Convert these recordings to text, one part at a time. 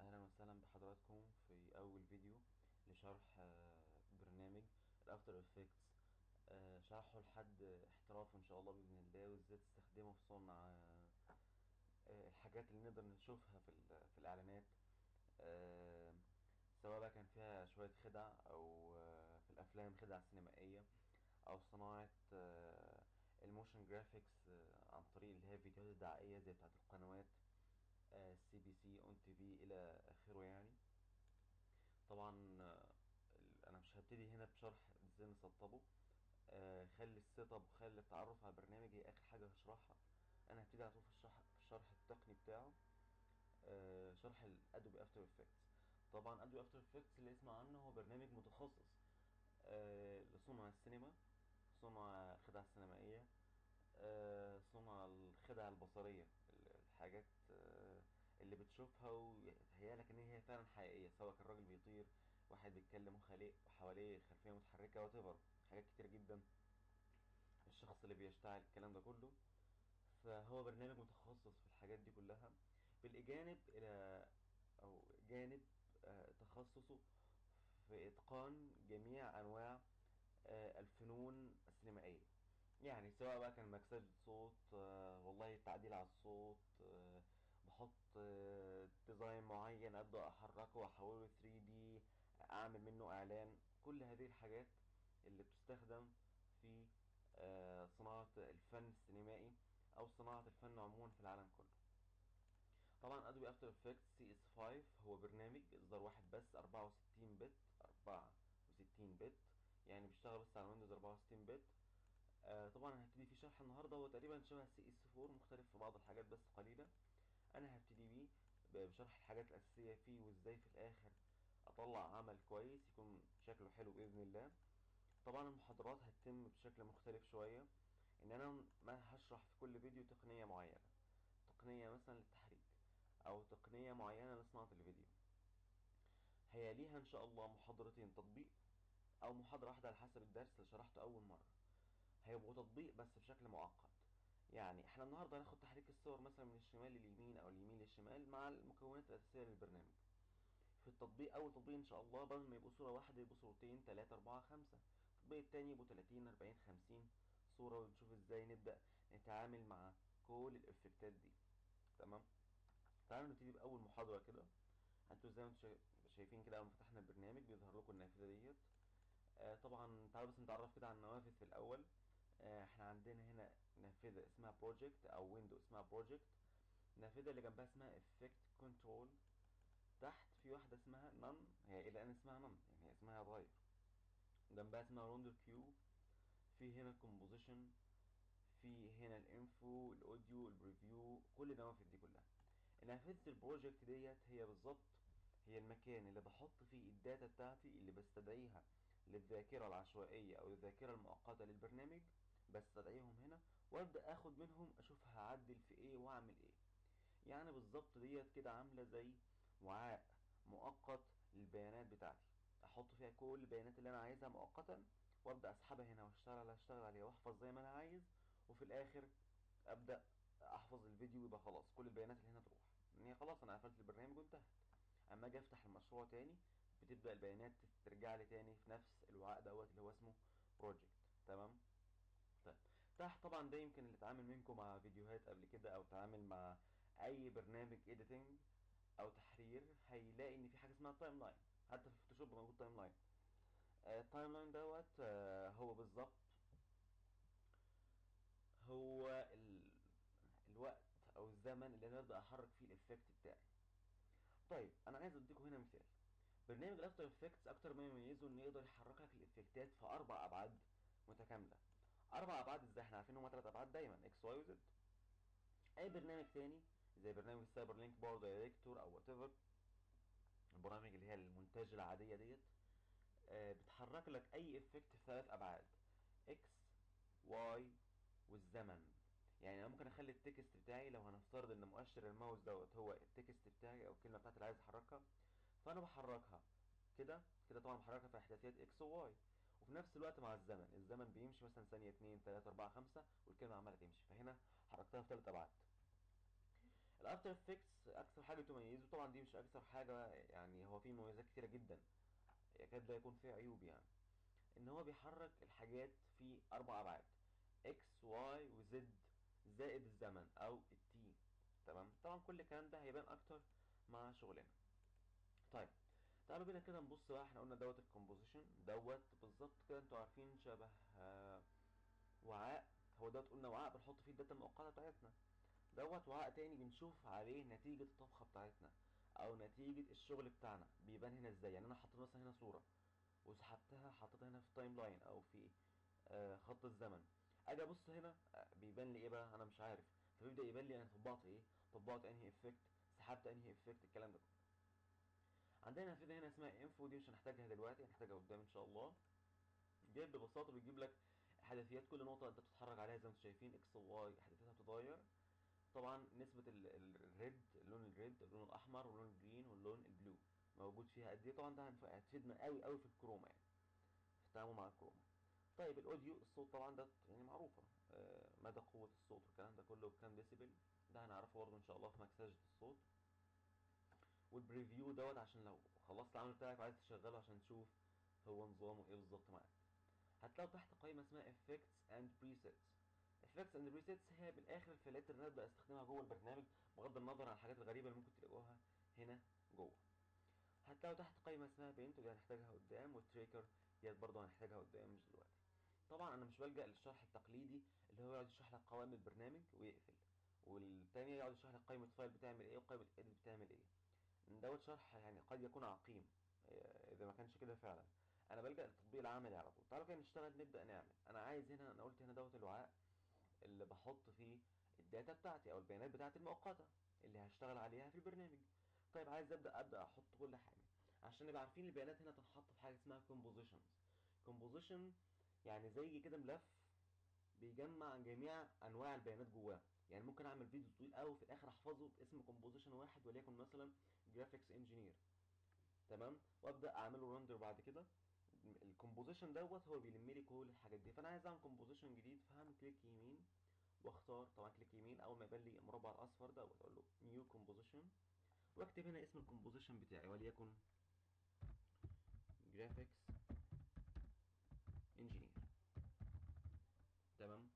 أهلا وسهلا بحضراتكم في أول فيديو لشرح آه، برنامج ال After Effects. شرحه لحد احتراف إن شاء الله بإذن الله وإزاي تستخدمه في صنع آه، آه، الحاجات اللي نقدر نشوفها في في الإعلانات. آه، سواء بقى كان فيها شوية خدع أو آه، في الأفلام خدع سينمائية أو صناعة آه، ال motion graphics آه، عن طريق اللي هي الفيديوهات الدعائية زي بتاعت القنوات. CBC on TV إلى آخره يعني. طبعا آه، أنا مش هبتدي هنا بشرح إزاي نسطبه. آه، خلي ال setup وخلي التعرف على البرنامج هي آخر حاجة هشرحها. أنا هبتدي على طول في الشرح في الشرح التقني بتاعه. آه، شرح ال Adobe After Effects طبعا Adobe After Effects اللي يسمع عنه هو برنامج متخصص لصنع السينما صنع الخدع السينمائية صنع الخدع البصرية ال- الحاجات اللي بتشوفها ويتهيألك ان هي فعلا حقيقية سواء كان راجل بيطير واحد بيتكلم وخليق وحواليه خلفية متحركة وتفر حاجات كتير جدا. الشخص اللي بيشتعل الكلام ده كله فهو برنامج متخصص في الحاجات دي كلها. بالإجانب إلى أو جانب آه، تخصصه في إتقان جميع أنواع آه، الفنون السينمائية. يعني سواء بقى كان مكساج صوت آه، والله التعديل على الصوت design معين أبدأ أحركه وأحوله 3D أعمل منه إعلان. كل هذه الحاجات اللي بتستخدم في آه، صناعة الفن السينمائي أو صناعة الفن عموما في العالم كله. طبعا Adobe After Effects CS 5 هو برنامج إصدار واحد بس 64 bit 64 bit يعني بيشتغل بس على Windows 64 bit آه طبعا هبتدي فيه شرح النهارده هو تقريبا شبه CS 4 مختلف في بعض الحاجات بس قليلا أنا هبتدي بيه بشرح الحاجات الأساسية فيه وإزاي في الآخر أطلع عمل كويس يكون شكله حلو بإذن الله. طبعا المحاضرات هتتم بشكل مختلف شوية إن أنا ما هشرح في كل فيديو تقنية معينة. تقنية مثلا للتحريك أو تقنية معينة لصناعة الفيديو. هي ليها إن شاء الله محاضرتين تطبيق أو محاضرة واحدة على حسب الدرس اللي شرحته أول مرة. هيبقوا تطبيق بس بشكل معقد. يعني إحنا النهارده هناخد تحريك الصور مثلا من الشمال لليمين أو اليمين للشمال مع المكونات الأساسية للبرنامج. في التطبيق أول تطبيق إن شاء الله بدل ما يبقوا صورة واحدة يبقوا صورتين تلاتة أربعة خمسة. التطبيق التاني يبقوا 30 40 50 صورة ونشوف إزاي نبدأ نتعامل مع كل ال effectات دي. تمام؟ تعالوا نبتدي بأول محاضرة كده. أنتوا زي ما أنتوا شايف- شايفين كده أول ما فتحنا البرنامج بيظهر لكم النافذة ديت. آه، طبعا تعالوا بس نتعرف كده على النوافذ في الأول. إحنا عندنا هنا نافذة اسمها project أو window اسمها project النافذة اللي جنبها اسمها effect control تحت في واحدة اسمها none هي إلى الان اسمها none يعني هي اسمها هيتغير جنبها اسمها render queue في هنا ال composition في هنا ال info ال audio ال preview كل النوافذ دي كلها. نافذة ال project ديت هي بالظبط هي المكان اللي بحط فيه ال data بتاعتي اللي بستدعيها للذاكرة العشوائية أو الذاكرة المؤقتة للبرنامج. بستدعيهم هنا وأبدأ آخد منهم أشوف هعدل في إيه وأعمل إيه. يعني بالظبط ديت كده عاملة زي وعاء مؤقت للبيانات بتاعتي. أحط فيها كل البيانات اللي أنا عايزها مؤقتا وأبدأ أسحبها هنا وأشتغل عليها أشتغل عليها وأحفظ زي ما أنا عايز وفي الآخر أبدأ أحفظ الفيديو يبقى خلاص. كل البيانات اللي هنا تروح. إن هي خلاص أنا قفلت البرنامج وانتهت. أما أجي أفتح المشروع تاني بتبدأ البيانات ترجع لي تاني في نفس الوعاء دوت اللي هو اسمه بروجكت تمام؟ تحت طبعا ده يمكن اللي اتعامل منكم مع فيديوهات قبل كده أو تعامل مع أي برنامج editing أو تحرير هيلاقي إن في حاجة اسمها timeline حتى في ال Photoshop موجود timeline ال timeline دوت آه، هو بالظبط هو ال... الوقت أو الزمن اللي أنا ابدا أحرك فيه ال effect بتاعي. طيب أنا عايز أديكم هنا مثال. برنامج ال After Effects أكتر ما يميزه انه يقدر يحرك لك ال effectات في أربع أبعاد متكاملة. أربع أبعاد إزاي؟ إحنا عارفين هما ثلاث أبعاد دايما إكس واي وزد أي برنامج تاني زي برنامج ال CyberLink PowerDirector أو whatever البرامج اللي هي المونتاج العادية ديت آه، بتحرك لك أي effect في ثلاث أبعاد X Y والزمن. يعني أنا ممكن أخلي ال text بتاعي لو هنفترض إن مؤشر الماوس دوت هو ال text بتاعي أو الكلمة بتاعتي اللي عايز أحركها فأنا بحركها. كده؟ كده طبعا بحركها في احداثيات X و Y وفي نفس الوقت مع الزمن الزمن بيمشي مثلا ثانية 2 3 4 5 والكلمة عمالة تمشي فهنا حركتها في ثلاث أبعاد. ال After Effects أكثر حاجة تميزه طبعا دي مش أكثر حاجة يعني هو فيه مميزات كتيرة جدا يكاد لا يكون فيه عيوب يعني. إن هو بيحرك الحاجات في أربع أبعاد إكس واي وزد زائد الزمن أو ال T. تمام؟ طبعا كل الكلام ده هيبان أكتر مع شغلنا. طيب تعالوا بينا كده نبص بقى إحنا قلنا دوت ال composition دوت بالظبط كده أنتوا عارفين شبه آه، وعاء هو دوت قلنا وعاء بنحط فيه ال data المؤقتة بتاعتنا. دوت وعاء تاني بنشوف عليه نتيجة الطبخة بتاعتنا أو نتيجة الشغل بتاعنا بيبان هنا إزاي؟ يعني أنا حطيت مثلا هنا صورة وسحبتها حطيتها هنا في ال timeline أو في آه، خط الزمن. أجي أبص هنا آه، بيبان لي إيه بقى؟ أنا مش عارف. فبيبدأ يبان لي أنا طبقت إيه؟ طبقت أنهي effect سحبت أنهي effect الكلام ده عندنا نافذه هنا اسمها info دي مش هنحتاجها دلوقتي هنحتاجها قدام إن شاء الله. جايب ببساطة بيجيب لك إحداثيات كل نقطة أنت بتتحرك عليها زي ما أنتم شايفين X و Y إحداثياتها بتتغير. طبعا ال- ال red اللون ال red اللون الأحمر واللون ال green واللون ال blue موجود فيها قد إيه. طبعا ده هتفيدنا قوي قوي في ال chroma يعني في التعامل مع ال chroma. طيب ال audio الصوت طبعا ده يعني معروفة آه، مدى قوة الصوت والكلام ده كله بكام ديسيبل ده هنعرفه برضه إن شاء الله في مكساجة الصوت. وال preview دوت عشان لو خلصت العمل بتاعك وعايز تشغله عشان تشوف هو نظامه إيه بالظبط معاك. هتلاقوا تحت قائمة اسمها Effects and Presets. Effects and Presets هي بالآخر الفلاتر اللي نبدأ استخدمها جوه البرنامج بغض النظر عن الحاجات الغريبة اللي ممكن تلاقوها هنا جوه. هتلاقوا تحت قائمة اسمها paint ودي هنحتاجها قدام وال tracker ديت برضه هنحتاجها قدام مش دلوقتي. طبعا أنا مش بلجأ للشرح التقليدي اللي هو يقعد يشرح لك قوائم البرنامج ويقفل والتانية يقعد يشرح لك قائمة file بتعمل إيه وقائمة edit بتعمل إيه. دوت شرح يعني قد يكون عقيم إيه، إذا ما كانش كده فعلا. أنا بلجأ للتطبيق العملي على طول. تعالوا كده نشتغل نبدأ نعمل. أنا عايز هنا أنا قلت هنا دوت الوعاء اللي بحط فيه ال data بتاعتي أو البيانات بتاعتي المؤقتة اللي هشتغل عليها في البرنامج. طيب عايز أبدأ أبدأ أحط كل حاجة. عشان نبقى عارفين البيانات هنا تنحط في حاجة اسمها compositions. composition يعني زي كده ملف بيجمع جميع أنواع البيانات جواه. يعني ممكن أعمل فيديو طويل قوي في الآخر أحفظه باسم composition واحد وليكن مثلا graphics engineer تمام؟ وابدأ أعمله render بعد كده. ال composition دوت هو بيلم لي كل الحاجات دي. فأنا عايز أعمل composition جديد فهعمل click يمين واختار. طبعا click يمين أول ما يبان لي المربع الأصفر دوت أقول له new composition وأكتب هنا اسم ال composition بتاعي وليكن graphics engineer تمام؟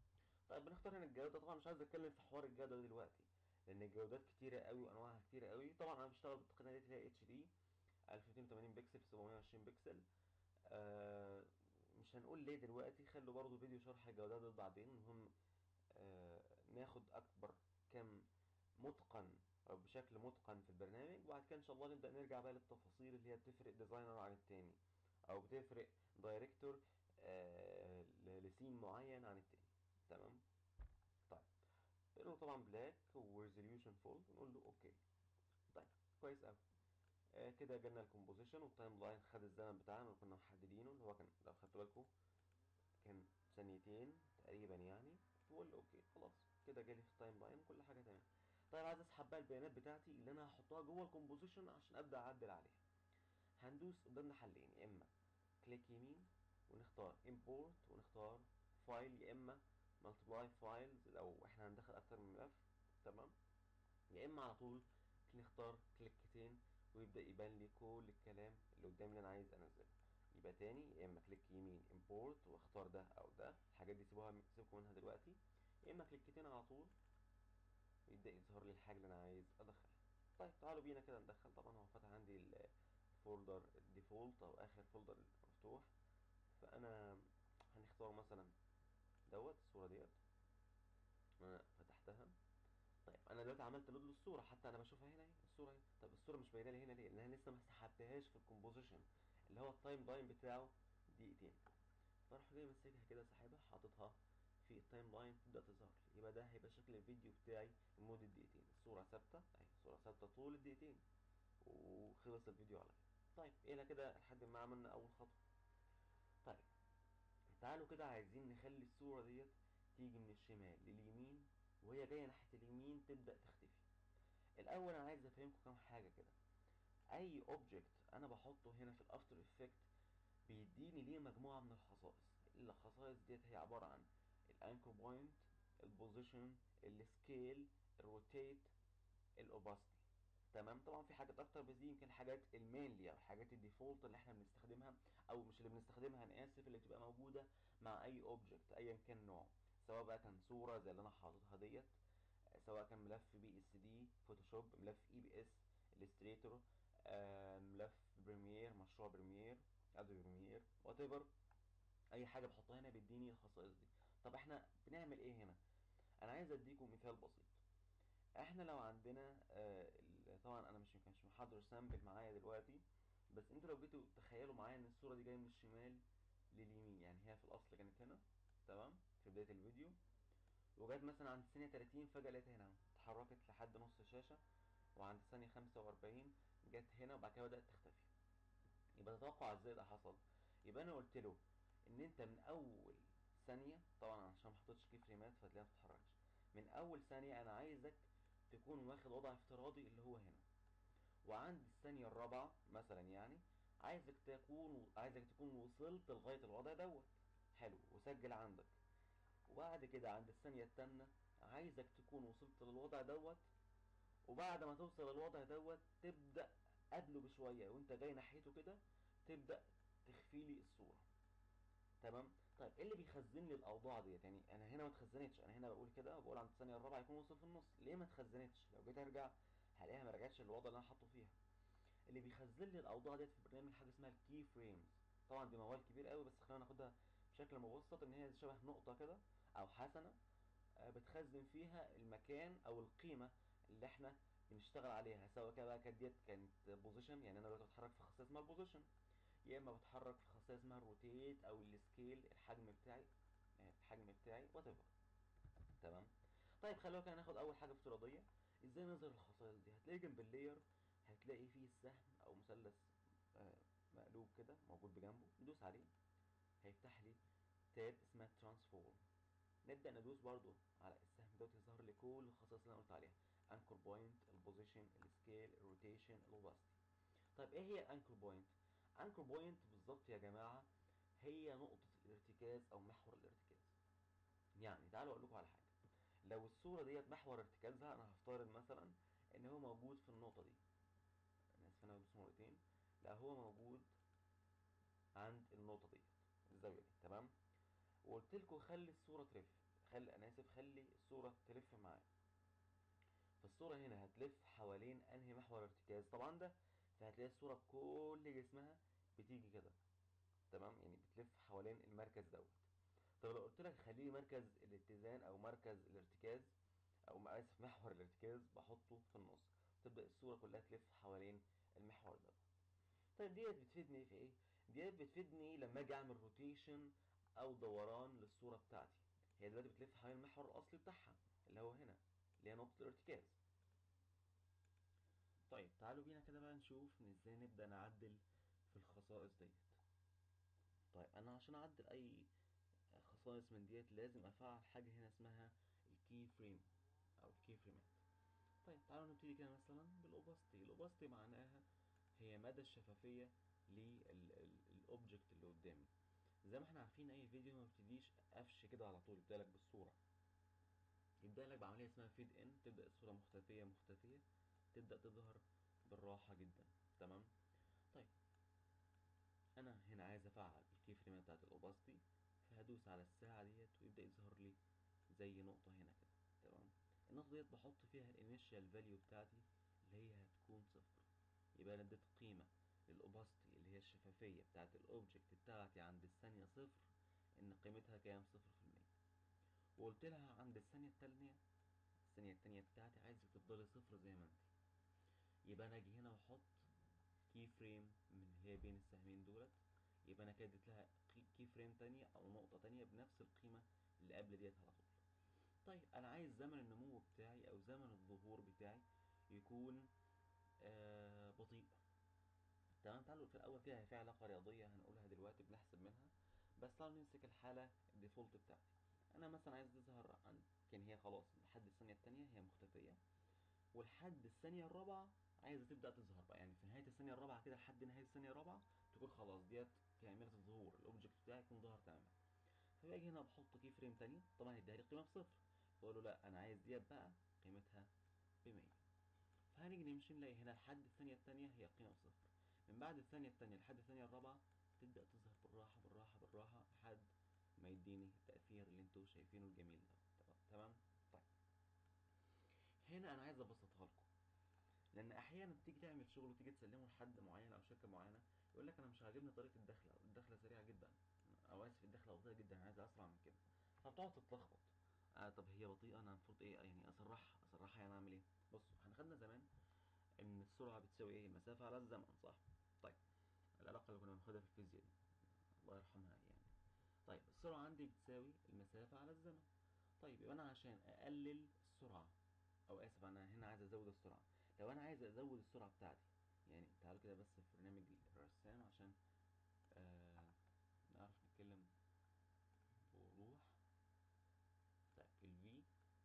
طيب بنختار هنا الجوده طبعا مش عايز أتكلم في حوار الجوده ده دلوقتي. لأن الجودات كتيرة قوي وأنواعها كتيرة قوي. طبعا أنا بشتغل بالتقنية دي اللي هي HD 1280 بكسل في 720 بكسل. آه مش هنقول ليه دلوقتي خلوا برضو فيديو شرح الجودات ده بعدين. المهم آه ناخد أكبر كم متقن أو بشكل متقن في البرنامج وبعد كده إن شاء الله نبدأ نرجع بقى للتفاصيل اللي هي بتفرق designer عن التاني أو بتفرق director آه لسين معين عن التاني. تمام؟ له طبعا black و resolution full ونقول له okay طيب كويس قوي آه كده جالنا ال composition وال timeline خد الزمن بتاعنا اللي كنا محددينه اللي هو كان لو خدتوا بالكم كان ثانيتين تقريبا يعني بقول okay خلاص. كده جالي في ال timeline وكل حاجة تمام. طيب عايز أسحب بقى البيانات بتاعتي اللي أنا هحطها جوه ال composition عشان أبدأ أعدل عليها. هندوس قدامنا حلين يا إما click يمين ونختار import ونختار file يا إما multiple files لو إحنا هندخل أكتر من ملف تمام؟ يا إما على طول نختار click تين ويبدأ يبان لي كل الكلام اللي قدامي اللي أنا عايز أنزله. يبقى تاني يا إما click يمين import واختار ده أو ده الحاجات دي سيبوها سيبكم منها دلوقتي. يا إما click تين على طول يبدأ يظهر لي الحاجة اللي أنا عايز أدخلها. طيب تعالوا بينا كده ندخل. طبعا هو فتح عندي ال folder ال default أو آخر folder مفتوح. فأنا هنختار مثلا دوت الصورة ديت. أنا فتحتها. طيب أنا دلوقتي عملت load للصورة حتى أنا بشوفها هنا أهي الصورة أهي. طب الصورة مش باينة لي هنا ليه؟ لأن أنا لسه ما سحبتهاش في ال composition اللي هو ال timeline بتاعه دقيقتين. فأروح جاي ماسكها كده ساحبها حاططها في ال timeline تبدأ تظهر لي. يبقى ده هيبقى شكل الفيديو بتاعي لمدة دقيقتين. الصورة ثابتة أهي الصورة ثابتة طول الدقيقتين. وخلص الفيديو كده طيب إلى كده لحد ما عملنا أول خطوة. تعالوا كده عايزين نخلي الصورة ديت تيجي من الشمال لليمين وهي جاية ناحية اليمين تبدأ تختفي. الأول أنا عايز أفهمكم كام حاجة كده. أي object أنا بحطه هنا في ال After Effect بيديني ليه مجموعة من الخصائص. الخصائص ديت هي عبارة عن الانكر بوينت البوزيشن السكيل الروتيت الاوباستي تمام؟ طبعا في حاجات أكتر بس دي يمكن الحاجات ال mainly أو الحاجات ال default اللي إحنا بنستخدمها أو مش اللي بنستخدمها أنا آسف اللي بتبقى موجودة مع أي object ايا كان نوعه سواء بقى كان صورة زي اللي أنا حاططها ديت سواء كان ملف PSD Photoshop ملف EPS Illustrator ملف Premiere مشروع Premiere Adobe Premiere whatever أي حاجة بحطها هنا بيديني الخصائص دي. طب إحنا بنعمل إيه هنا؟ أنا عايز أديكم مثال بسيط. إحنا لو عندنا آه طبعا أنا مش مش محضر sample معايا دلوقتي بس أنتوا لو جيتوا تخيلوا معايا إن الصورة دي جاية من الشمال لليمين يعني هي في الأصل كانت هنا تمام؟ في بداية الفيديو. وجت مثلا عند الثانية 30 فجأة لقيتها هنا اتحركت لحد نص الشاشة وعند الثانية 45 جت هنا وبعد كده بدأت تختفي. يبقى تتوقع إزاي ده حصل؟ يبقى أنا قلت له إن أنت من أول ثانية طبعا عشان ما حطيتش key فريمات فتلاقيها ما من أول ثانية أنا عايزك تكون واخد وضع افتراضي اللي هو هنا. وعند الثانية الرابعة مثلا يعني عايزك تكون عايزك تكون وصلت لغاية الوضع دوت. حلو وسجل عندك. وبعد كده عند الثانية الثامنه عايزك تكون وصلت للوضع دوت. وبعد ما توصل للوضع دوت تبدأ قبله بشوية وانت جاي ناحيته كده تبدأ تخفي لي الصورة. تمام؟ طيب إيه اللي بيخزن لي الأوضاع ديت؟ يعني أنا هنا ما اتخزنتش أنا هنا بقول كده بقول عند الثانية الرابعة يكون وصل في النص ليه ما اتخزنتش؟ لو جيت أرجع هلاقيها ما رجعتش للوضع اللي أنا حاطه فيها. اللي بيخزن لي الأوضاع ديت في البرنامج حاجة اسمها ال key frames. طبعا دي موال كبير قوي بس خلينا ناخدها بشكل مبسط إن هي شبه نقطة كده أو حسنة بتخزن فيها المكان أو القيمة اللي إحنا بنشتغل عليها سواء كده بقى كانت ديت كانت position يعني أنا دلوقتي بتحرك في خاصيه اسمها ال position يا إما بتحرك في خاصيه اسمها ال rotate أو ال scale الحجم بتاعي الحجم بتاعي what تمام؟ طيب خلونا كده ناخد أول حاجة افتراضية. إزاي نظهر الخصائص دي؟ هتلاقي جنب ال layer هتلاقي فيه السهم أو مثلث آه مقلوب كده موجود بجنبه ندوس عليه. هيفتح لي tab اسمها transform نبدأ ندوس برضو على السهم دوت يظهر لي كل الخصائص اللي أنا قلت عليها. انكر بوينت البوزيشن السكيل الروتيشن الاوباستي طيب إيه هي ال anchor point anchor point بالظبط يا جماعة هي نقطة الارتكاز أو محور الارتكاز. يعني تعالوا أقول لكم على حاجة. لو الصورة ديت محور ارتكازها أنا هفترض مثلا إن هو موجود في النقطة دي. أنا اسف أنا بدوس مرتين. لا هو موجود عند النقطة ديت الزاوية دي تمام؟ وقلت لكم خلي الصورة تلف. خلي أنا آسف خلي الصورة تلف معايا. فالصورة هنا هتلف حوالين أنهي محور ارتكاز؟ طبعا ده فهتلاقي الصورة كل جسمها بتيجي كده. تمام؟ يعني بتلف حوالين المركز دوت. طب لو قلت لك خليه مركز الاتزان أو مركز الارتكاز أو أسف محور الارتكاز بحطه في النص. تبدأ الصورة كلها تلف حوالين المحور دوت. طيب ديت بتفيدني في إيه؟ ديت بتفيدني لما أجي أعمل rotation أو دوران للصورة بتاعتي. هي دلوقتي بتلف حوالين المحور الأصلي بتاعها اللي هو هنا اللي هي نقطة الارتكاز. طيب تعالوا بينا كده بقى نشوف إزاي نبدأ نعدل الخصائص ديت. طيب أنا عشان أعدل أي خصائص من ديت لازم أفعل حاجة هنا اسمها ال key frame أو ال key frame ات طيب تعالوا نبتدي كده مثلا بال opacity ال opacity معناها هي مدى الشفافية لل object اللي قدامي. زي ما إحنا عارفين أي فيديو ما بيبتديش قفش كده على طول يبدأ لك بالصورة. يبدأ لك بعملية اسمها fade in تبدأ الصورة مختفية مختفية. تبدأ تظهر بالراحة جدا. تمام؟ طيب عايز أفعل ال key frame بتاعت ال opacity فهدوس على الساعة ديت ويبدأ يظهر لي زي نقطة هنا كده تمام؟ النقطة ديت بحط فيها ال initial value بتاعتي اللي هي هتكون صفر. يبقى أنا اديت قيمة لل opacity اللي هي الشفافية بتاعت ال object بتاعتي عند الثانية صفر إن قيمتها كام؟ صفر في المية. وقلت لها عند الثانية التانية الثانية التانية بتاعتي عايزك تفضلي صفر زي ما أنت. يبقى أنا أجي هنا وأحط key frame من هنا بين السهمين دولت يبقى أنا كده اديت لها key frame تانية أو نقطة تانية بنفس القيمة اللي قبل ديت على طول. طيب أنا عايز زمن النمو بتاعي أو زمن الظهور بتاعي يكون آه بطيء. تمام؟ تعالوا في الأول كده في علاقة رياضية هنقولها دلوقتي بنحسب منها. بس تعالوا نمسك الحالة ال default بتاعتي. أنا مثلا عايز تظهر عن كان هي خلاص لحد الثانية التانية هي مختفية. ولحد الثانية الرابعة عايزة تبدأ تظهر بقى. يعني في نهاية الثانية الرابعة كده لحد نهاية الثانية الرابعة تكون خلاص ديت كاملة الظهور ال object بتاعي يكون ظهر تماما. فباجي هنا بحط key frame تانية طبعا هيديها لي قيمة بصفر. بقول له لا أنا عايز ديت بقى قيمتها ب 100 هنيجي نمشي نلاقي هنا لحد الثانية الثانية هي قيمة صفر من بعد الثانية الثانية لحد الثانية الرابعة تبدأ تظهر بالراحة بالراحة بالراحة لحد ما يديني التأثير اللي أنتوا شايفينه الجميل ده. تمام؟ طيب. هنا أنا عايز أبسطها لكم. لأن أحيانا بتيجي تعمل شغل وتيجي تسلمه لحد معين أو شركة معينة يقول لك أنا مش عاجبني طريقة الدخلة الدخلة سريعة جدا أو آسف الدخلة بطيئة جدا أنا عايز أسرع من كده. فبتقعد تتلخبط. آه طب هي بطيئة؟ أنا المفروض إيه؟ يعني اسرعها اسرعها يعني أعمل إيه؟ بصوا إحنا خدنا زمان إن السرعة بتساوي إيه؟ المسافة على الزمن صح؟ طيب العلاقة اللي كنا بناخدها في الفيزياء دي الله يرحمها يعني. طيب السرعة عندي بتساوي المسافة على الزمن. طيب يبقى أنا عشان أقلل السرعة أو آسف أنا هنا عايز أزود السرعة. لو أنا عايز أزود السرعة بتاعتي يعني تعالوا كده بس في برنامج الرسام عشان آه نعرف نتكلم بوضوح. طيب ال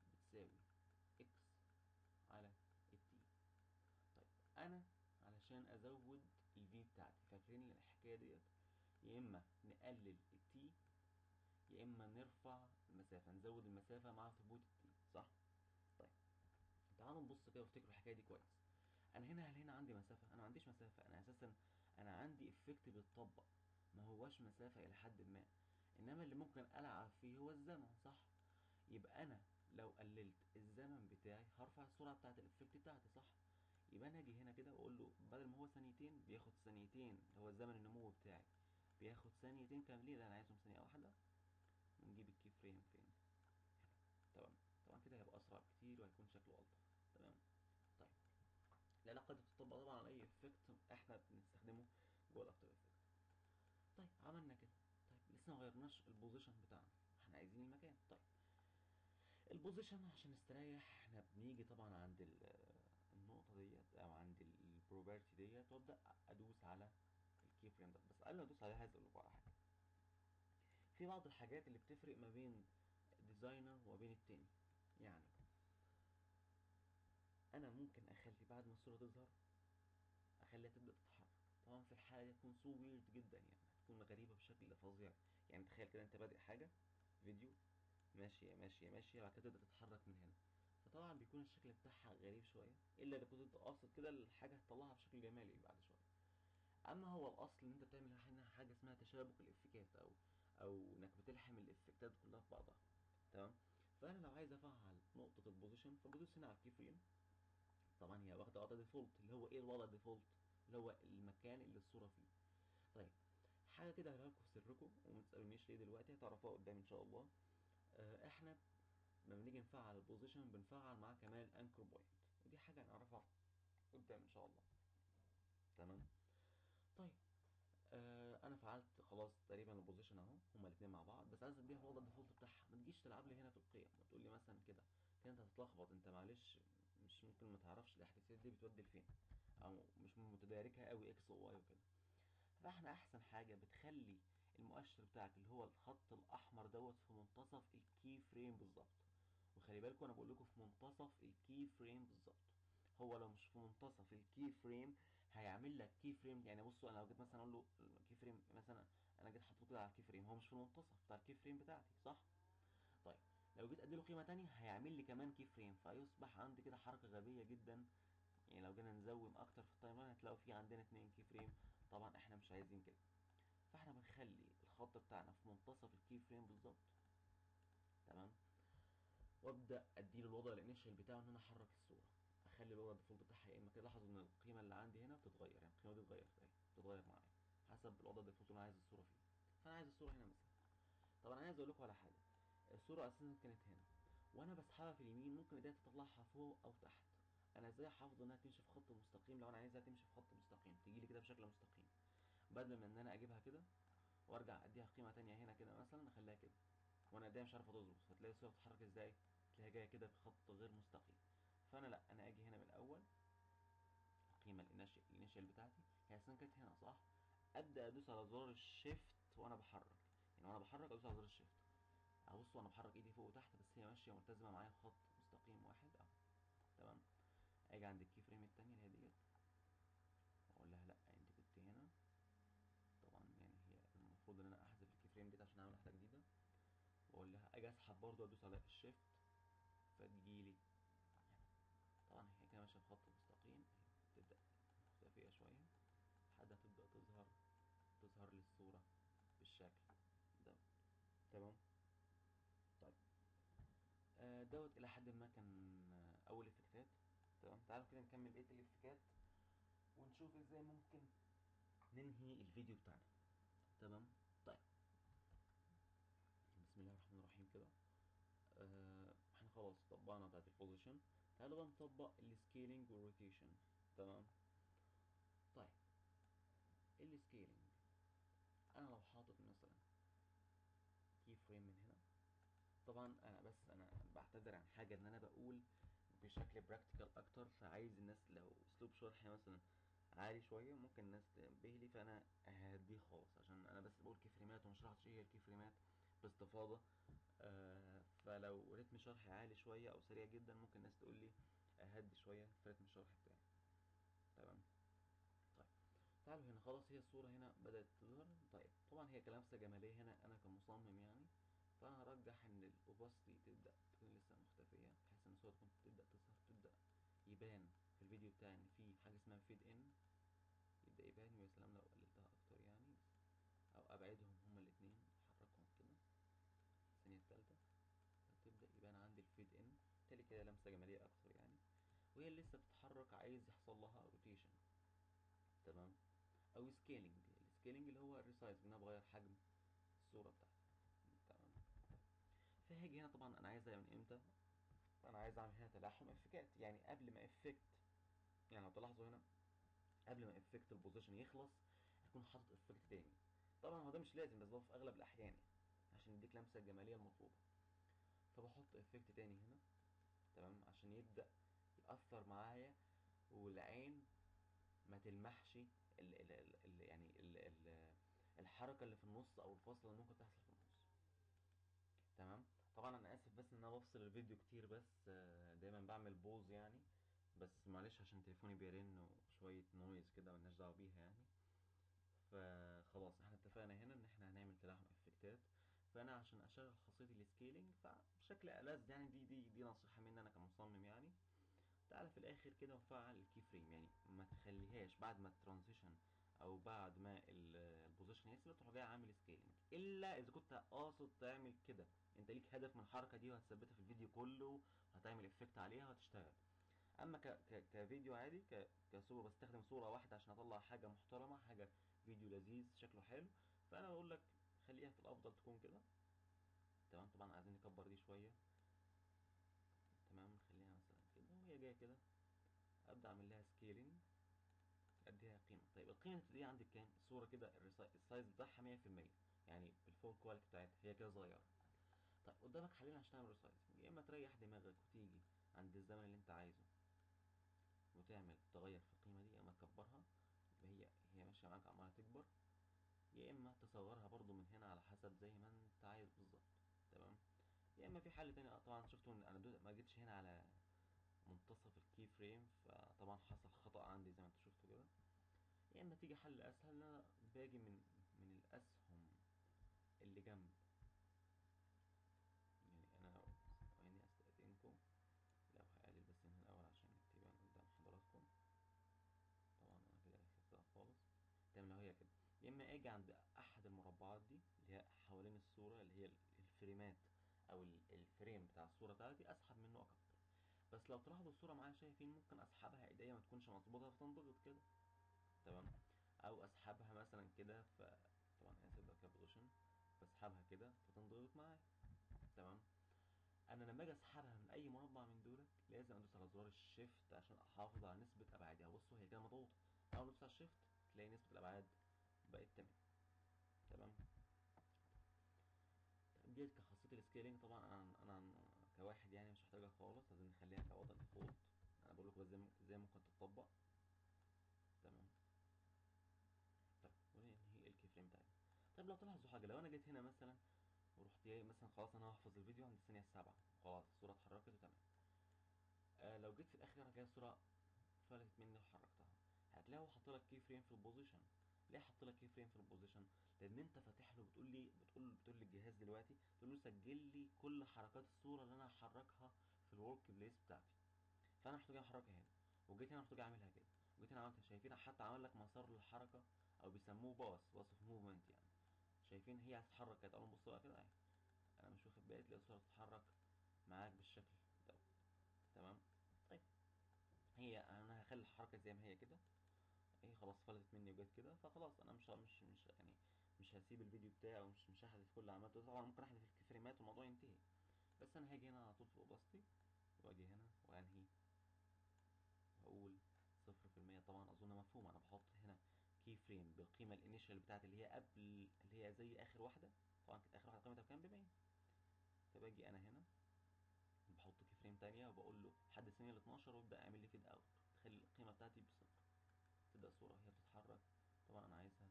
بتساوي X على ال طيب أنا علشان أزود ال V بتاعتي فاكرين الحكاية ديت؟ يا إما نقلل ال يا إما نرفع المسافة نزود المسافة مع ثبوت ال صح؟ طيب تعالوا نبص كده وافتكروا الحكاية دي كويس. أنا هنا هل هنا عندي مسافة؟ أنا ما عنديش مسافة. أنا أساسا أنا عندي effect بيتطبق ما هواش مسافة إلى حد ما إنما اللي ممكن ألعب فيه هو الزمن صح؟ يبقى أنا لو قللت الزمن بتاعي هرفع السرعة بتاعة ال effect بتاعتي صح؟ يبقى أنا أجي هنا كده وأقول له بدل ما هو ثانيتين بياخد ثانيتين اللي هو زمن النمو بتاعي بياخد ثانيتين كاملين أنا عايزهم ثانية واحدة؟ ونجيب ال key frame فين تمام. طبعا كده هيبقى أسرع كتير وهيكون شكله ألطف. العلاقه دي بتطبق طبعا على اي effect إحنا بنستخدمه جوه ال After Effect طيب عملنا كده. طيب لسه ما غيرناش ال position بتاعنا. إحنا عايزين المكان. طيب ال position عشان نستريح إحنا بنيجي طبعا عند النقطة ديت أو عند ال property ديت وأبدأ أدوس على ال key frame ده. بس قبل ما أدوس عليها عايز أقول لكم على حاجة. في بعض الحاجات اللي بتفرق ما بين designer وما بين التاني. يعني أنا ممكن اخلي بعد ما الصورة تظهر أخليها تبدأ تتحرك. طبعا في الحالة دي هتكون so weird جدا يعني هتكون غريبة بشكل فظيع. يعني تخيل كده أنت بادئ حاجة فيديو ماشية ماشية ماشية بعد كده تبدأ تتحرك من هنا. فطبعا بيكون الشكل بتاعها غريب شوية إلا إذا كنت أنت قاصد كده الحاجة هتطلعها بشكل جمالي بعد شوية. أما هو الأصل إن أنت بتعمل حاجة اسمها تشابك ال effect ات أو أو إنك بتلحم ال effect ات كلها في بعضها. تمام؟ فأنا لو عايز أفعل نقطة ال position فبدوس هنا على ال key frame طبعا هي واخدة وضع default اللي هو إيه الوضع default؟ اللي هو المكان اللي الصورة فيه. طيب حاجة كده هقولها لكم في سركم وما تسألونيش ليه دلوقتي هتعرفوها قدام إن شاء الله. إحنا لما بنيجي نفعل ال position بنفعل معاه كمان ال anchor point ودي حاجة هنعرفها قدام إن شاء الله. تمام؟ طيب آه أنا فعلت خلاص تقريبا ال position أهو هما الاثنين مع بعض بس عايز اديها الوضع ال default بتاعها. ما تجيش تلعب لي هنا في القيم ما تقول لي مثلا كده كده أنت هتتلخبط. أنت معلش مش ممكن ما تعرفش الاحداثيات دي بتودي لفين أو مش متداركها قوي X و Y وكده. فاحنا احسن حاجة بتخلي المؤشر بتاعك اللي هو الخط الأحمر دوت في منتصف ال key frame بالظبط. وخلي بالكم أنا بقول لكم في منتصف ال key frame بالظبط. هو لو مش في منتصف ال key frame هيعمل لك key frame يعني بصوا أنا لو جيت مثلا أقول له ال key frame مثلا أنا جيت حطيته على ال key frame هو مش في المنتصف بتاع ال key frame بتاعتي صح؟ لو جيت اديله قيمة تانية هيعمل لي كمان key frame فيصبح عندي كده حركة غبية جدا. يعني لو جينا ن zoom أكتر في ال timeline هتلاقوا في عندنا اتنين key frame طبعا إحنا مش عايزين كده. فإحنا بنخلي الخط بتاعنا في منتصف ال key frame بالظبط تمام؟ وأبدأ اديله الوضع ال initial بتاعه إن أنا أحرك الصورة. أخلي الوضع ال default بتاعها يا إما كده لاحظوا إن القيمة اللي عندي هنا بتتغير يعني القيمة دي اتغيرت أهي بتتغير معايا حسب الوضع ال default اللي أنا عايز الصورة فيه. فأنا عايز الصورة هنا مثلا. طب أنا عايز أقول لكم على حاجة. الصورة أساسا كانت هنا. وأنا بسحبها في اليمين ممكن إيديا تطلعها فوق أو تحت. أنا إزاي أحافظ إنها تمشي في خط مستقيم لو أنا عايزها تمشي في خط مستقيم؟ تيجي لي كده بشكل مستقيم. بدل ما إن أنا أجيبها كده وأرجع أديها قيمة تانية هنا كده مثلا أخليها كده. وأنا إيديا مش عارفة تظبط فتلاقي الصورة بتتحرك إزاي؟ تلاقيها جاية كده بخط غير مستقيم. فأنا لأ أنا آجي هنا من الأول القيمه ال initial بتاعتي. هي أساسا كانت هنا صح؟ أبدأ أدوس على زرار ال shift وأنا بحرك. يعني وأنا بحرك أدوس على زرار ال shift هبص وأنا بحرك ايدي فوق وتحت بس هي ماشية ملتزمة معايا خط مستقيم واحد. اهو تمام. أجي عند ال key frame التانية اللي هي ديت. واقول لها لا انت كنت هنا. طبعا يعني هي المفروض إن أنا أحذف ال key frame ديت عشان أعمل واحدة جديدة. واقول لها أجي أسحب برده ادوس على ال shift فتجيلي طبعا هي كده ماشية خط مستقيم. تبدا مختفية شوية. لحد ما تبدأ تظهر تظهر للصورة بالشكل ده. تمام. دوت إلى حد ما كان أول effect ات. تمام؟ تعالوا كده نكمل بقية ال effect ات ونشوف إزاي ممكن ننهي الفيديو بتاعنا. تمام؟ طيب. بسم الله الرحمن الرحيم كده. آه إحنا خلاص طبقنا بتاعت ال position تعالوا بقى نطبق ال scaling وال rotation تمام؟ طيب. ال scaling أنا لو حاطط مثلا key frame من هنا طبعا أنا بعتذر عن حاجة إن أنا بقول بشكل practical أكتر فعايز الناس لو أسلوب شرحي مثلا عالي شوية ممكن الناس تنبه لي فأنا ههديه خالص. عشان أنا بس بقول key frame ات وما شرحتش إيه هي ال key frame ات باستفاضة. آه فلو رتم شرحي عالي شوية أو سريع جدا ممكن الناس تقول لي أهدي شوية في رتم الشرح بتاعي. تمام؟ طيب. تعالوا هنا خلاص هي الصورة هنا بدأت تظهر. طيب طبعا هي كلمسه جماليه هنا أنا كمصمم يعني. فأنا هرجح إن ال opacity تبدأ تكون لسه مختفية بحيث إن الصورة تكون تبدأ تظهر تبدأ يبان في الفيديو بتاعي إن في حاجة اسمها fade in يبدأ يبان ويا سلام لو قللتها أكتر يعني أو أبعدهم هما الاثنين أحركهم كده. الثانية الثالثه تبدأ يبان عندي ال fade in. بالتالي كده لمسة جمالية أكتر يعني. وهي لسه بتتحرك عايز يحصل لها rotation تمام؟ أو scaling ال scaling اللي هو ال resize ان أنا بغير حجم الصورة بتاعتي. فهاجي هنا طبعا أنا عايزها من إمتى؟ أنا عايز أعمل هنا تلاحم effect ات يعني قبل ما effect يعني لو تلاحظوا هنا قبل ما effect ال position يخلص أكون حاطط effect تاني. طبعا هو ده مش لازم بس ده في أغلب الأحيان يعني عشان يديك لمسة الجماليه المطلوبة. فبحط effect تاني هنا تمام؟ عشان يبدأ يأثر معايا والعين ما تلمحش ال ال ال يعني ال ال الحركة اللي في النص أو الفاصلة اللي ممكن تحصل في النص تمام طبعا أنا اسف بس ان أنا بفصل الفيديو كتير بس دايما بعمل pause يعني. بس معلش عشان تليفوني بيرن وشوية noise كده ملناش دعوة بيها يعني. فخلاص إحنا اتفقنا هنا إن إحنا هنعمل تلاحم effect ات. فأنا عشان أشغل خاصيه ال scaling فبشكل ألذ يعني دي دي دي نصيحة مني أنا كمصمم يعني. تعالى في الآخر كده وفعل ال key frame يعني. ما تخليهاش بعد ما ال transition أو بعد ما ال position يثبت تروح جاي عامل scaling إلا إذا كنت قاصد تعمل كده. أنت ليك هدف من الحركة دي وهتثبتها في الفيديو كله وهتعمل effect عليها وهتشتغل. أما ك ك كفيديو عادي ك كصورة بستخدم صورة واحدة عشان أطلع حاجة محترمة حاجة فيديو لذيذ شكله حلو. فأنا بقول لك خليها في الأفضل تكون كده. تمام؟ طبعا عايزين نكبر دي شوية. تمام؟ نخليها مثلا كده وهي جاية كده. أبدأ أعمل لها قيمه طيب القيمة دي عندي بكام؟ الصورة كده ال size بتاعها 100% يعني بال full quality بتاعتها هي كده صغيرة. طيب قدامك حاليا عشان تعمل resize يا إما تريح دماغك وتيجي عند الزمن اللي أنت عايزه وتعمل تغير في القيمة دي يا إما تكبرها هي هي ماشية معاك عمالة تكبر يا إما تصغرها برضو من هنا على حسب زي ما أنت عايز بالظبط. تمام؟ يا إما في حل تاني طبعا شفتوا إن أنا ما جيتش هنا على منتصف ال key frame فطبعا حصل خطأ عندي زي ما شفتوا كده يا اما تيجي حل أسهل إن أنا باجي من من الأسهم اللي جنب. يعني أنا ثواني أستأذنكم لو هقلل بس من الأول عشان تبان قدام حضراتكم. طبعا أنا كده خفتها خالص. تمام لو هي كده. يا إما آجي عند أحد المربعات دي اللي هي حوالين الصورة اللي هي ال frame ات أو ال frame بتاع الصورة بتاعتي أسحب منه أكتر. بس لو تلاحظوا الصورة معايا شايفين ممكن أسحبها إيديا ما تكونش مظبوطه فتنضغط كده. تمام؟ أو أسحبها مثلا كده ف طبعا اسف ده كده بسحبها كده فتنضغط معايا تمام؟ أنا لما أجي أسحبها من أي مربع من دولت لازم أدوس على زرار ال shift عشان أحافظ على نسبة أبعادها. بصوا هي كده مضغوطة. أول ما على ال shift تلاقي نسبة الأبعاد بقت تمام. تمام؟ ديت كخاصية ال scaling. طبعا أنا أنا كواحد يعني مش محتاجها خالص لازم نخليها كوضع default. أنا بقول لكم إزاي إزاي ممكن تطبق تمام طيب وننهي ال key frame بتاعي طيب لو تلاحظوا حاجة لو أنا جيت هنا مثلا ورحت جاي مثلا خلاص أنا هحفظ الفيديو عند الثانية السابعة خلاص الصورة اتحركت وتمام. آه لو جيت في الآخر أنا جاي الصورة فلتت مني وحركتها. هتلاقوا حاطط لك key frame في ال position ليه حاط لك key frame في ال position لأن أنت فاتح له بتقول لي بتقول بتقول للجهاز دلوقتي تقول له سجل لي كل حركات الصورة اللي أنا هحركها في ال work place بتاعتي. فأنا محتاج أحركها هنا وجيت هنا محتاج اعملها كده. وجيت هنا عملت شايفين حتى عمل لك مسار للحركة أو بيسموه path path movement يعني. شايفين هي هتتحرك كده أول بص بقى كده أهي. أنا مش واخد بالي تلاقي الصورة معاك بالشكل ده. تمام؟ طيب. هي أنا هخلي الحركة زي ما هي كده. إيه خلاص فلتت مني وجت كده فخلاص أنا مش مش مش يعني مش هسيب الفيديو بتاعي أو مش هحذف كل اللي عملته طبعا ممكن أحذف ال frame ات والموضوع ينتهي. بس أنا هاجي هنا على طول في opacity وأجي هنا وأنهي. وأقول صفر في المية. طبعا أظن مفهوم. أنا بحط هنا key frame بالقيمة ال initial بتاعتي اللي هي قبل اللي هي زي آخر واحدة؟ طبعا كانت آخر واحدة قيمتها بكام؟ بمية فباجي أنا هنا. بحط key frame تانية وبقول له حد ثانية ل 12 وابدأ أعمل لي fade out تخلي القيمة بتاعتي بصفر. تبدأ الصورة هي بتتحرك. طبعا أنا عايزها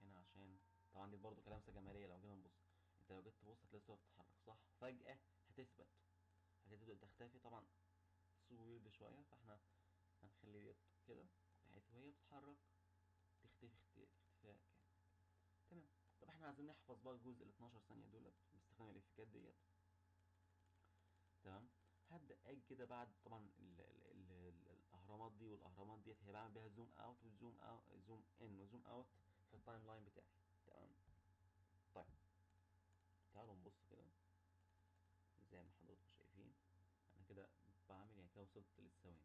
هنا عشان طبعا دي برضه كلمسة جمالية لو جينا نبص. أنت لو جيت تبص هتلاقي الصورة بتتحرك صح؟ فجأة هتثبت. هتبدأ تختفي. طبعا صوت ويرد شوية فإحنا هنخلي ديت كده بحيث وهي بتتحرك. اختفاء كامل تمام. طب إحنا عايزين نحفظ بقى الجزء ال 12 ثانية دولت باستخدام ال effect ات ديت. تمام. هبدأ أجي كده بعد طبعا ال ال ال ال الأهرامات دي والأهرامات ديت هي بعمل بيها zoom out و zoom out zoom in و zoom out في ال timeline بتاعي. تمام. طيب. تعالوا نبص كده. زي ما حضراتكم شايفين أنا كده بعمل يعني كده وصلت للثواني.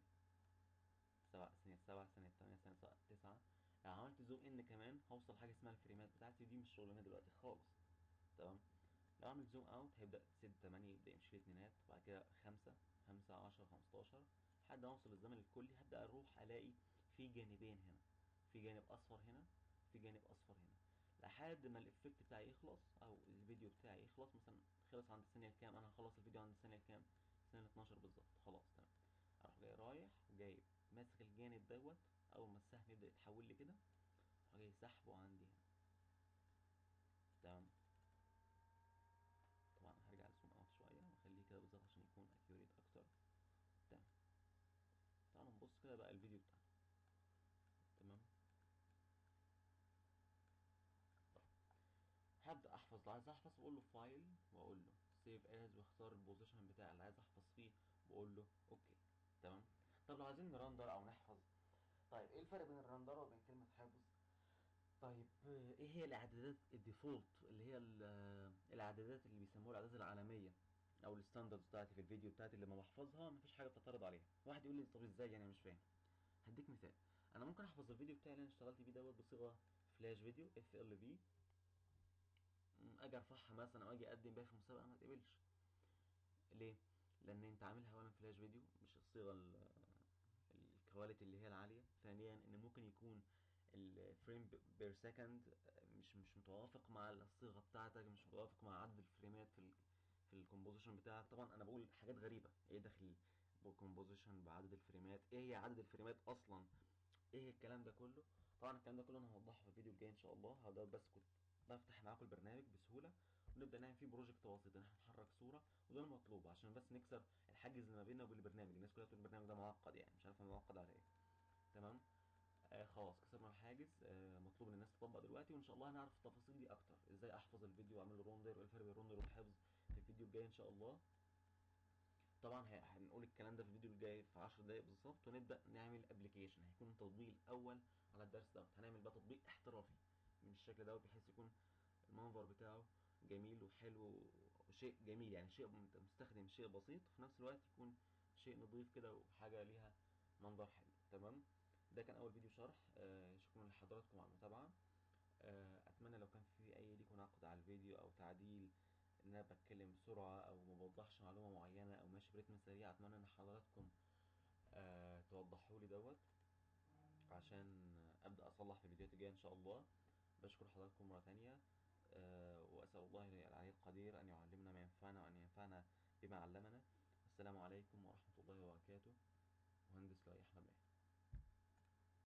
سبعة ثانية سبعة ثانية تمانية ثانية تسعة. لو عملت zoom in كمان هوصل حاجة اسمها ال frame ات بتاعتي ودي مش شغلانة دلوقتي خالص. تمام؟ لو عملت zoom out هيبدأ ستة تمانية يبدأ يمشي لي اتنينات وبعد كده خمسة خمسة عشرة خمستاشر لحد ما اوصل للزمن الكلي هبدأ أروح الاقي في جانبين هنا في جانب اصفر هنا في جانب اصفر هنا. لحد ما ال effect بتاعي يخلص أو الفيديو بتاعي يخلص مثلا خلص عند الثانية الكام أنا هخلص الفيديو عند الثانية الكام؟ الثانية 12 بالظبط خلاص تمام. أروح جاي رايح وجايب ماسك الجانب دوت أول ما السهم يبدأ يتحول لي كده جاي سحبه عندي هنا. تمام. طبعا هرجع ال zoom out شوية وأخليه كده بالظبط عشان يكون accurate أكتر. تمام. تعالوا نبص كده بقى الفيديو بتاعنا. تمام. هبدأ أحفظ. لو عايز أحفظ بقول له file وأقول له save as واختار ال position بتاع اللي عايز أحفظ فيه واقول له okay تمام. طب لو عايزين ن render أو نحفظ. طيب إيه الفرق بين ال render ة وبين كلمة حفظ طيب إيه هي الإعدادات ال default اللي هي الإعدادات اللي بيسموها الإعدادات العالمية أو ال standards بتاعتي في الفيديو بتاعتي اللي ما بحفظها مفيش حاجة بتعترض عليها؟ واحد يقول لي طب إزاي يعني؟ مش فاهم. هديك مثال. أنا ممكن أحفظ الفيديو بتاعي اللي أنا اشتغلت بيه دوت بصيغة flash video FLV أجي أرفعها مثلا أو أجي أقدم بيها في مسابقة ما تقبلش. ليه؟ لأن أنت عاملها اولا flash video مش الصيغة ال quality اللي هي العالية. ثانيا إن ممكن يكون ال frame per second مش مش متوافق مع الصيغة بتاعتك مش متوافق مع عدد ال frame ات في في ال composition بتاعك. طبعا أنا بقول حاجات غريبة. إيه داخل ال composition بعدد ال frame ات؟ إيه هي عدد ال frame ات أصلا؟ إيه الكلام ده كله؟ طبعا الكلام ده كله أنا هوضحه في الفيديو الجاي إن شاء الله. هذا بس كنت بفتح معاكم البرنامج بسهولة. ونبدا نعمل فيه project بسيط إن إحنا نحرك صورة وده المطلوب عشان بس نكسر الحاجز اللي ما بيننا وبين البرنامج الناس كلها تقول البرنامج ده معقد يعني مش عارف معقد على إيه. تمام؟ آه خلاص كسرنا الحاجز آه مطلوب إن الناس تطبق دلوقتي وإن شاء الله هنعرف التفاصيل دي أكتر إزاي أحفظ الفيديو وأعمل render وايه الفرق بين ال render والحفظ في الفيديو الجاي إن شاء الله. طبعا هنقول الكلام ده في الفيديو الجاي في 10 دقايق بالظبط ونبدأ نعمل application هيكون التطبيق الأول على الدرس دوت هنعمل بقى تطبيق احترافي من الشكل دوت بحيث يكون المنظر بتاعه جميل وحلو وشيء جميل يعني شيء مستخدم شيء بسيط وفي نفس الوقت يكون شيء نظيف كده وحاجة ليها منظر حلو. تمام؟ ده كان أول فيديو شرح. آه شكرا لحضراتكم على المتابعة. آه أتمنى لو كان في أي ليكم نقد على الفيديو أو تعديل إن أنا بتكلم بسرعة أو ما بوضحش معلومة معينة أو ماشي برتم سريع أتمنى إن حضراتكم آه توضحوا لي دوت عشان أبدأ أصلح في الفيديوهات الجاية إن شاء الله. بشكر حضراتكم مرة ثانية آه وأسأل الله العلي القدير أن يعلمنا ما ينفعنا وأن ينفعنا بما علمنا. السلام عليكم ورحمة الله وبركاته. مهندس لؤي ماهر.